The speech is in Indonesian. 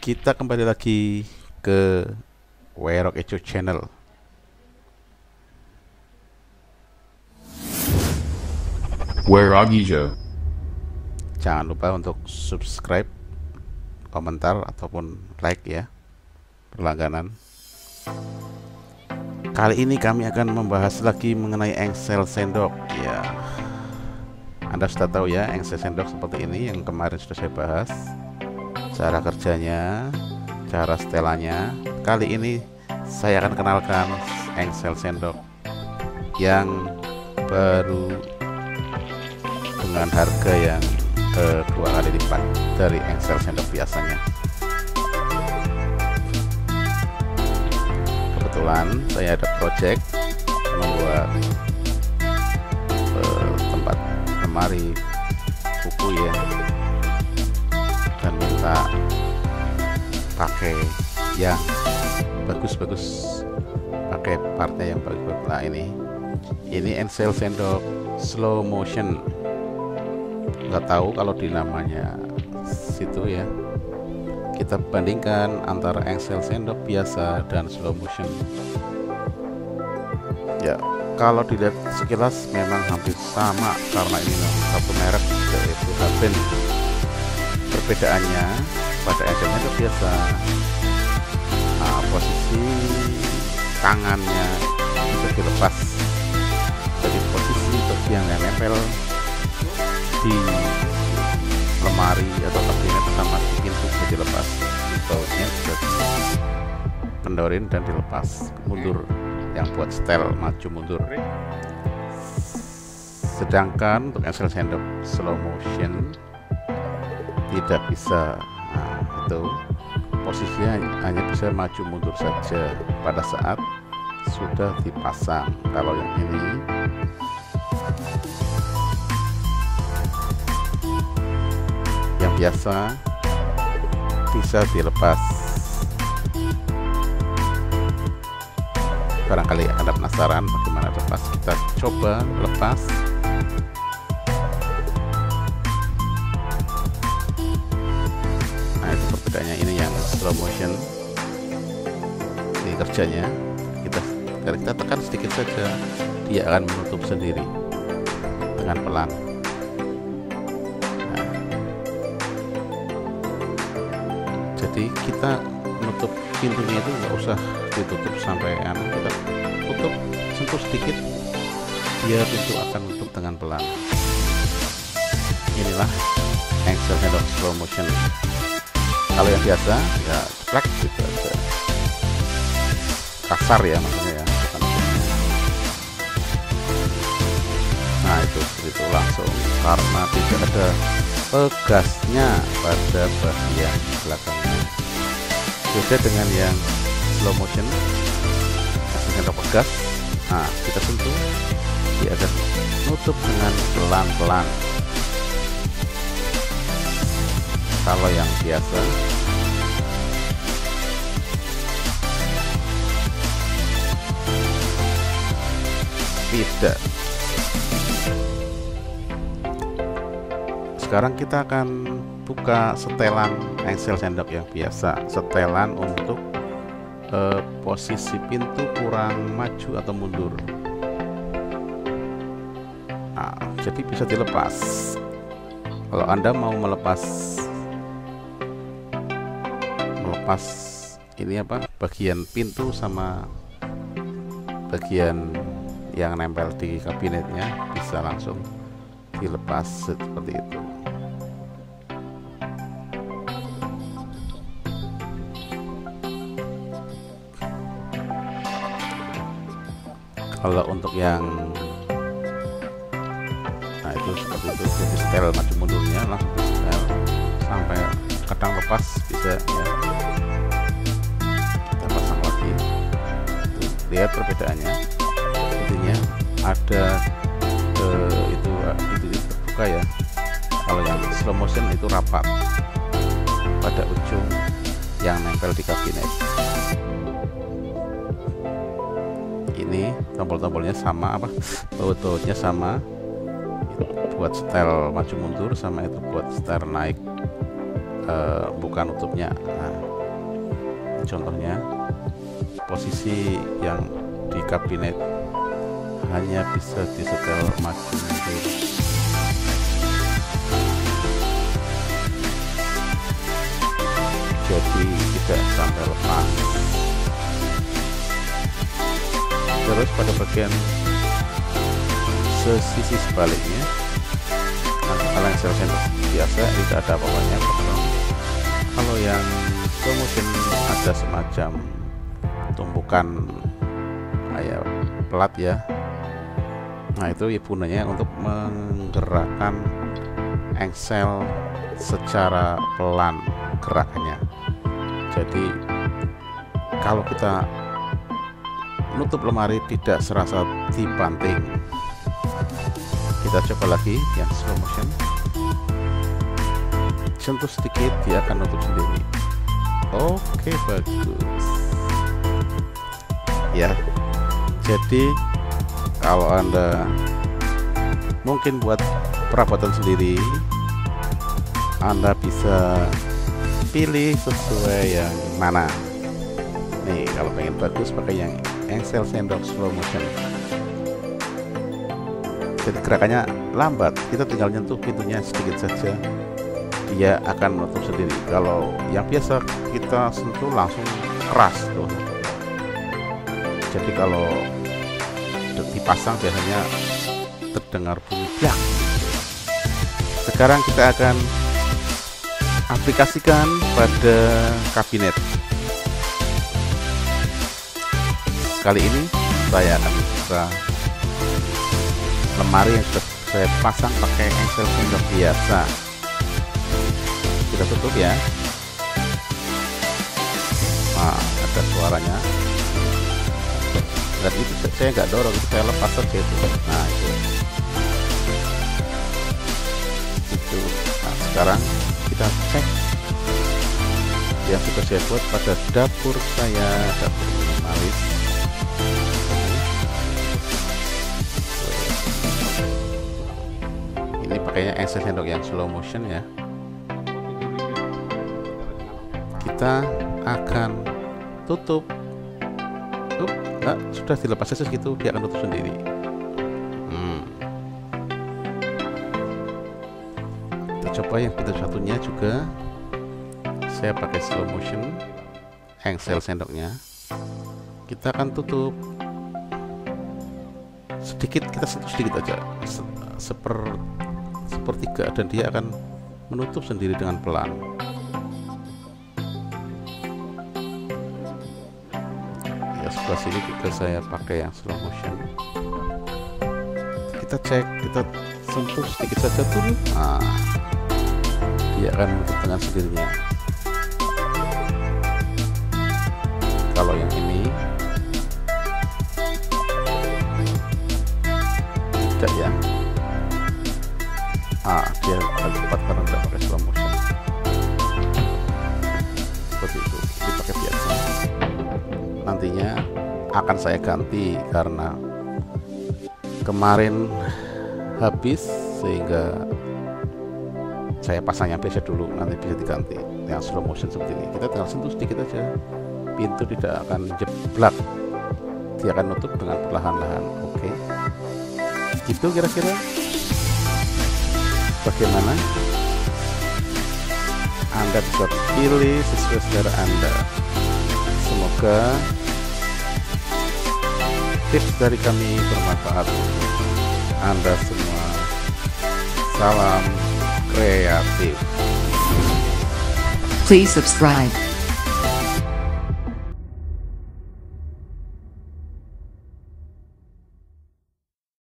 kita kembali lagi ke Werok Eco Channel. Weragijo. Jangan lupa untuk subscribe, komentar ataupun like ya berlangganan. Kali ini kami akan membahas lagi mengenai engsel sendok ya. Anda sudah tahu ya engsel sendok seperti ini yang kemarin sudah saya bahas. Cara kerjanya, cara setelannya. Kali ini saya akan kenalkan engsel sendok yang baru dengan harga yang kedua kali lipat dari engsel sendok biasanya. Kebetulan saya ada project ini. Ini engsel sendok slow motion. Nggak tahu kalau di namanya situ ya. Kita bandingkan antara engsel sendok biasa dan slow motion. Ya kalau dilihat sekilas memang hampir sama karena ini satu merek yaitu Haben perbedaannya pada engsel sendok biasa nah, posisi tangannya dilepas jadi posisi bagian yang nempel di lemari atau kabinet sama di pintu bisa dilepas bautnya juga kendorin dan dilepas mundur yang buat setel maju mundur. Sedangkan untuk engsel sendok slow motion tidak bisa nah, itu posisinya hanya bisa maju mundur saja. Pada saat sudah dipasang kalau yang ini. Yang biasa bisa dilepas. Barangkali anda penasaran bagaimana lepas kita coba lepas. Nah itu perbedaannya ini yang slow motion ini kerjanya kalau kita tekan sedikit saja dia akan menutup sendiri dengan pelan. Nah. jadi kita menutup pintunya itu nggak usah ditutup sampai anu kita tutup sentuh sedikit dia pintu akan tutup dengan pelan. Inilah engsel sendok slow motion kalau yang biasa ya ceplek gitu aja. Kasar ya maksudnya nah itu itu langsung. Karena tidak ada pegasnya pada bagian belakangnya. Beda dengan yang slow motion. Sendok pegas. Nah kita sentuh. Dia akan nutup dengan pelan-pelan. Kalau yang biasa. Tidak sekarang kita akan buka setelan engsel sendok yang biasa. Setelan untuk eh, posisi pintu kurang maju atau mundur. Nah, jadi bisa dilepas. Kalau anda mau melepas melepas ini apa? Bagian pintu sama bagian yang nempel di kabinetnya bisa langsung dilepas seperti itu kalau untuk yang nah itu seperti itu. Jadi setel maju mundurnya langsung setel. Sampai kadang lepas bisa ya. Kita pasang lagi. Lihat perbedaannya. Intinya ada eh, itu itu terbuka ya. Kalau yang slow motion itu rapat. Pada ujung yang nempel di kabinet ini tombol-tombolnya sama apa? Baut-bautnya sama. Buat setel maju mundur sama itu buat setel naik eh, buka nutupnya nah, contohnya. Posisi yang di kabinet hanya bisa disetel maju mundur. Jadi tidak sampai lepas terus pada bagian sesisi sebaliknya. Nah, kalau yang sel biasa tidak ada apa-apanya kalau yang kemudian ada semacam tumpukan kayak pelat ya. Nah itu ya gunanya untuk menggerakkan engsel secara pelan gerakannya. Jadi kalau kita nutup lemari tidak serasa dibanting. Kita coba lagi yang slow motion. Sentuh sedikit dia akan nutup sendiri. Oke bagus. Ya jadi kalau anda mungkin buat perabotan sendiri anda bisa pilih sesuai yang mana. Nih kalau pengen bagus pakai yang engsel sendok slow motion. Jadi gerakannya lambat. Kita tinggal nyentuh pintunya sedikit saja. Dia akan menutup sendiri. Kalau yang biasa kita sentuh langsung keras tuh. Jadi kalau dipasang biasanya terdengar bunyi blak sekarang kita akan aplikasikan pada kabinet kali ini saya akan buka lemari yang sudah saya pasang pakai engsel sendok biasa. Kita tutup ya. Nah ada suaranya. Dan itu saya nggak dorong itu saya lepas saja itu. Nah itu. Itu. Nah sekarang kita cek. Yang sudah saya buat pada dapur saya dapur pakainya engsel sendok yang slow motion ya. Kita akan tutup. Nah, sudah dilepas saja segitu dia akan tutup sendiri. Hmm. kita coba yang fitur satunya juga. Saya pakai slow motion engsel sendoknya. Kita akan tutup. Sedikit kita sentuh sedikit aja. Se seper sepertiga dan dia akan menutup sendiri dengan pelan. Sebelah sini juga saya pakai yang slow motion. Kita cek kita sentuh sedikit saja dulu. Nah dia akan menutup dengan sendirinya. Kalau yang ah dia agak cepat karena tidak pakai slow motion seperti itu dipakai biasa. Nantinya akan saya ganti karena kemarin habis sehingga saya pasang yang biasa dulu nanti bisa diganti yang slow motion seperti ini. Kita tinggal sentuh sedikit aja. Pintu tidak akan jeblak. Dia akan nutup dengan perlahan-lahan oke? Gitu kira-kira bagaimana anda bisa pilih sesuai selera anda semoga tips dari kami bermanfaat Anda semua. Salam kreatif. Please subscribe.